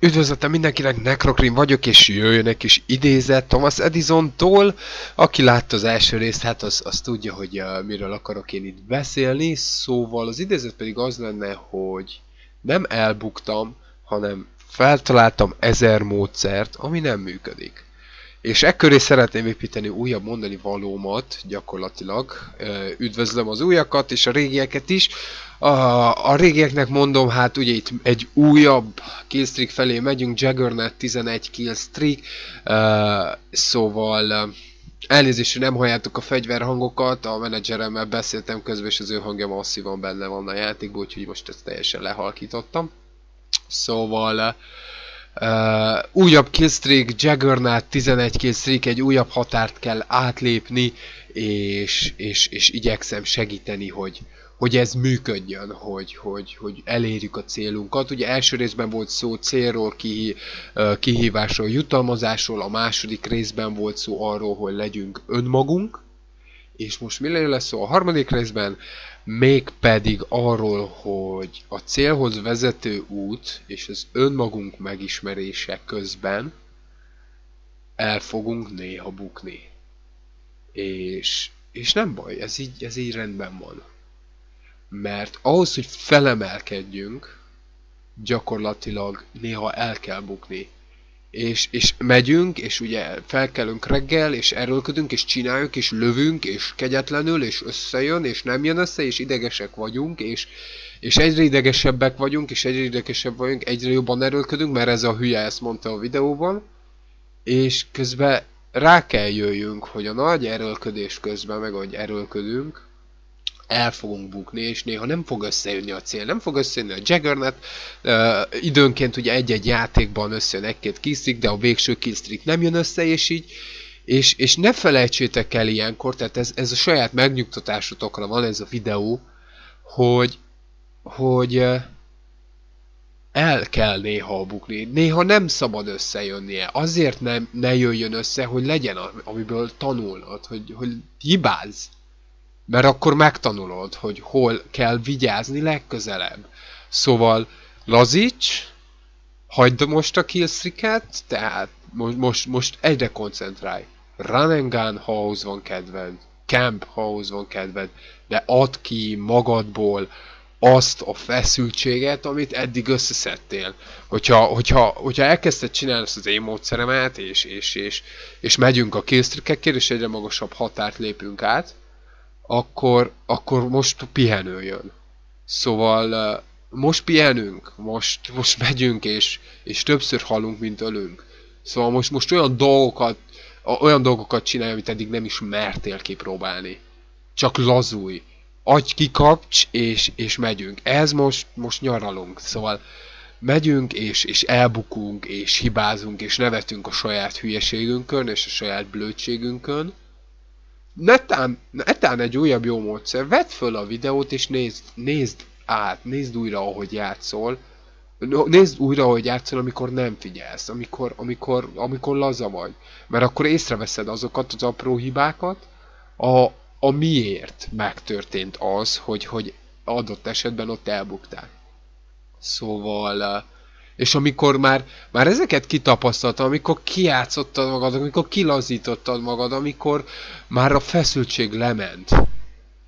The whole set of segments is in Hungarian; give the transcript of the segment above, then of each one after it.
Üdvözletem mindenkinek, Necrocrim vagyok, és jöjjön egy kis idézet Thomas Edison-tól. Aki látta az első részt, hát az, az tudja, hogy uh, miről akarok én itt beszélni. Szóval az idézet pedig az lenne, hogy nem elbuktam, hanem feltaláltam ezer módszert, ami nem működik. És ekköré szeretném építeni újabb mondani valómat gyakorlatilag. Üdvözlöm az újakat és a régieket is. A, a régieknek mondom, hát ugye itt egy újabb killstreak felé megyünk, Jaggernet 11 killstreak, uh, szóval elnézést, hogy nem halljátok a fegyverhangokat, a menedzseremmel beszéltem közben, és az ő hangja masszívan benne van a játékban, úgyhogy most ezt teljesen lehalkítottam. Szóval Uh, újabb killstreak, Jaggernaut 11 killstreak, egy újabb határt kell átlépni, és, és, és igyekszem segíteni, hogy, hogy ez működjön, hogy, hogy, hogy elérjük a célunkat. Ugye első részben volt szó célról, kihívásról, jutalmazásról, a második részben volt szó arról, hogy legyünk önmagunk, és most mi lesz szó a harmadik részben? mégpedig arról, hogy a célhoz vezető út és az önmagunk megismerése közben el fogunk néha bukni. És, és nem baj, ez így, ez így rendben van. Mert ahhoz, hogy felemelkedjünk, gyakorlatilag néha el kell bukni. És, és megyünk, és ugye felkelünk reggel, és erőlködünk, és csináljuk, és lövünk, és kegyetlenül, és összejön, és nem jön össze, és idegesek vagyunk, és, és egyre idegesebbek vagyunk, és egyre idegesebb vagyunk, egyre jobban erőlködünk, mert ez a hülye ezt mondta a videóban, és közben rá kell jöjjünk, hogy a nagy erőlködés közben, meg hogy erőlködünk, el fogunk bukni, és néha nem fog összejönni a cél, nem fog összejönni a Jaggernet, uh, időnként ugye egy-egy játékban összejön egy-két killstreak, de a végső killstreak nem jön össze, és így, és, és ne felejtsétek el ilyenkor, tehát ez, ez a saját megnyugtatásotokra van ez a videó, hogy, hogy uh, el kell néha bukni, néha nem szabad összejönnie, azért nem, ne jöjjön össze, hogy legyen, amiből tanulod, hogy, hogy hibázz. Mert akkor megtanulod, hogy hol kell vigyázni legközelebb. Szóval lazíts, hagyd most a killstreaket, tehát most, most, most egyre koncentrálj. Run and gun, ha ahhoz van kedved. Camp, ha ahhoz van kedved. De add ki magadból azt a feszültséget, amit eddig összeszedtél. Hogyha, hogyha, hogyha elkezdted csinálni ezt az én módszeremet, és, és, és, és megyünk a killstreakekért, és egyre magasabb határt lépünk át, akkor, akkor most pihenő jön. Szóval most pihenünk, most, most megyünk, és, és többször halunk, mint ölünk. Szóval most, most olyan dolgokat, olyan dolgokat csinálj, amit eddig nem is mertél kipróbálni. Csak lazulj. Adj kikapcs, és, és megyünk. Ez most, most nyaralunk. Szóval megyünk, és, és elbukunk, és hibázunk, és nevetünk a saját hülyeségünkön, és a saját blödségünkön netán, netán egy újabb jó módszer, vedd föl a videót és nézd, nézd át, nézd újra, ahogy játszol. Nézd újra, ahogy játszol, amikor nem figyelsz, amikor, amikor, amikor laza vagy. Mert akkor észreveszed azokat az apró hibákat, a, a miért megtörtént az, hogy, hogy adott esetben ott elbuktál. Szóval és amikor már, már ezeket kitapasztaltad, amikor kiátszottad magad, amikor kilazítottad magad, amikor már a feszültség lement.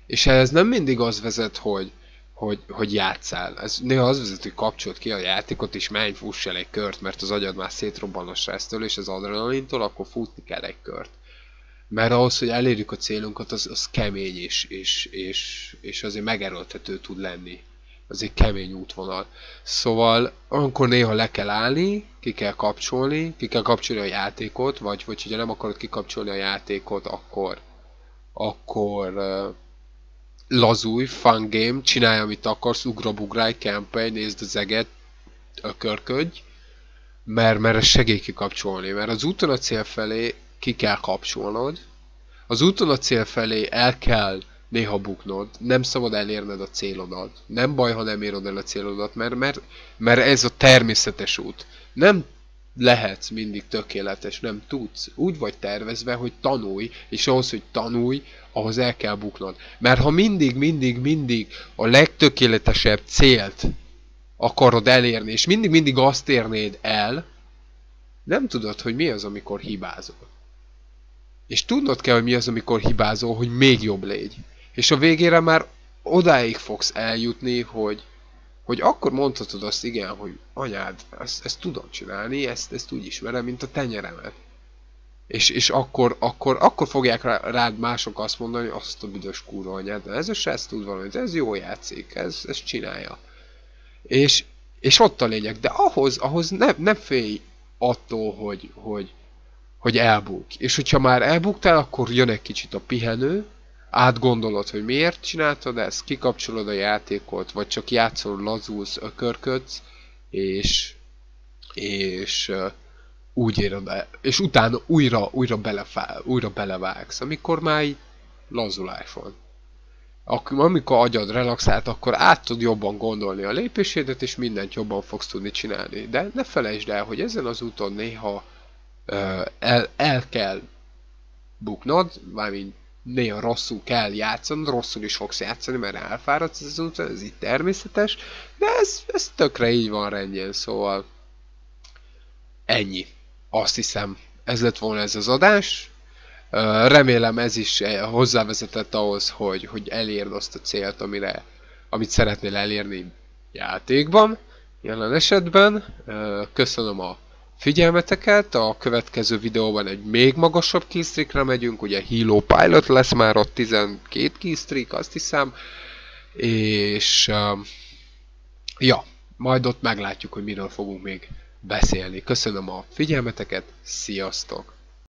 És ez nem mindig az vezet, hogy, hogy, hogy játszál. Ez néha az vezet, hogy kapcsolt ki a játékot, és menj, fuss el egy kört, mert az agyad már szétrobban a stressztől és az adrenalintól, akkor futni kell egy kört. Mert ahhoz, hogy elérjük a célunkat, az, az kemény, és, és, és, és azért megerőltető tud lenni az egy kemény útvonal. Szóval akkor néha le kell állni, ki kell kapcsolni, ki kell kapcsolni a játékot, vagy, vagy hogyha nem akarod kikapcsolni a játékot, akkor akkor uh, lazulj, fun game, csinálj amit akarsz, ugrabugrálj, campaign, nézd az eget, ökörködj, mert, mert ez segít kikapcsolni, mert az úton a cél felé ki kell kapcsolnod, az úton a cél felé el kell néha buknod, nem szabad elérned a célodat. Nem baj, ha nem éred el a célodat, mert, mert, mert ez a természetes út. Nem lehetsz mindig tökéletes, nem tudsz. Úgy vagy tervezve, hogy tanulj, és ahhoz, hogy tanulj, ahhoz el kell buknod. Mert ha mindig, mindig, mindig a legtökéletesebb célt akarod elérni, és mindig-mindig azt érnéd el, nem tudod, hogy mi az, amikor hibázol. És tudnod kell, hogy mi az, amikor hibázol, hogy még jobb légy. És a végére már odáig fogsz eljutni, hogy, hogy akkor mondhatod azt, igen, hogy anyád, ezt, ezt tudom csinálni, ezt, ezt úgy ismerem, mint a tenyeremet. És, és akkor, akkor, akkor fogják rád mások azt mondani, azt a büdös kurva anyád, ez a srác tud valamit, ez jó játszik, ez, ez csinálja. És, és ott a lényeg, de ahhoz, ahhoz nem, nem félj attól, hogy, hogy, hogy elbuk. És hogyha már elbuktál, akkor jön egy kicsit a pihenő, átgondolod, hogy miért csináltad ezt, kikapcsolod a játékot, vagy csak játszol, lazulsz, ökörködsz, és, és uh, úgy éred el, és utána újra, újra, belefá, újra belevágsz, amikor már így lazulás van. Akkor, amikor agyad relaxált, akkor át tud jobban gondolni a lépésédet, és mindent jobban fogsz tudni csinálni. De ne felejtsd el, hogy ezen az úton néha uh, el, el kell buknod, mármint néha rosszul kell játszanod, rosszul is fogsz játszani, mert elfáradsz az úton, ez így természetes, de ez, ez tökre így van rendjén, szóval ennyi. Azt hiszem, ez lett volna ez az adás. Remélem ez is hozzávezetett ahhoz, hogy, hogy elérd azt a célt, amire, amit szeretnél elérni játékban. Jelen esetben köszönöm a figyelmeteket, a következő videóban egy még magasabb killstreakre megyünk, ugye Hilo Pilot lesz már ott 12 killstreak, azt hiszem, és ja, majd ott meglátjuk, hogy miről fogunk még beszélni. Köszönöm a figyelmeteket, sziasztok!